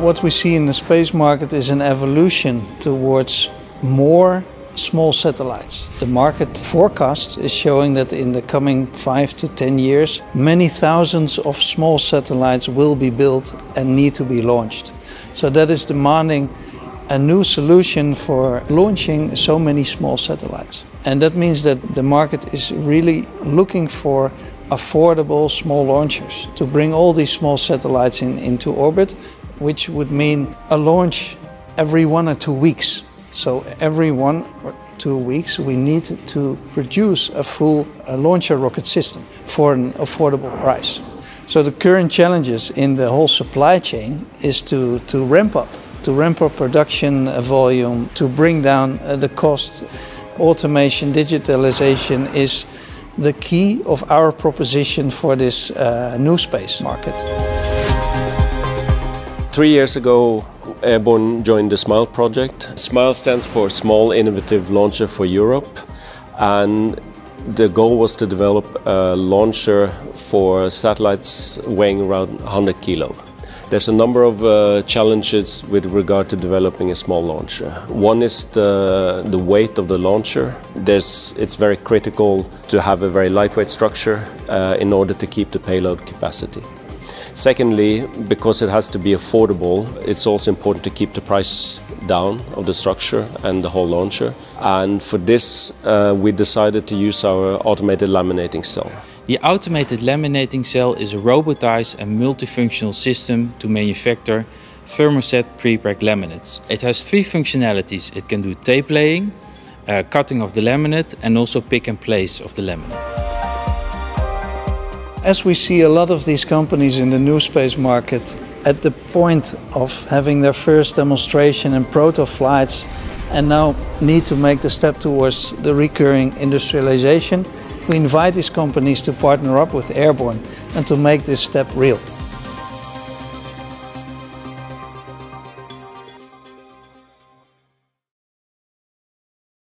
What we see in the space market is an evolution towards more small satellites. The market forecast is showing that in the coming five to 10 years, many thousands of small satellites will be built and need to be launched. So that is demanding a new solution for launching so many small satellites. And that means that the market is really looking for affordable small launchers to bring all these small satellites in, into orbit, which would mean a launch every one or two weeks. So every one or two weeks we need to produce a full launcher rocket system for an affordable price. So the current challenges in the whole supply chain is to, to ramp up, to ramp up production volume, to bring down uh, the cost. Automation, digitalization is the key of our proposition for this uh, new space market. Three years ago, Airborne joined the SMILE project. SMILE stands for Small Innovative Launcher for Europe and the goal was to develop a launcher for satellites weighing around 100 kilo. There's a number of uh, challenges with regard to developing a small launcher. One is the, the weight of the launcher. There's, it's very critical to have a very lightweight structure uh, in order to keep the payload capacity. Secondly, because it has to be affordable, it's also important to keep the price down of the structure and the whole launcher. And for this, uh, we decided to use our automated laminating cell. The automated laminating cell is a robotized and multifunctional system to manufacture thermoset pre-preg laminates. It has three functionalities. It can do tape laying, uh, cutting of the laminate and also pick and place of the laminate. As we see a lot of these companies in the new space market at the point of having their first demonstration and proto flights and now need to make the step towards the recurring industrialization, we invite these companies to partner up with Airborne and to make this step real.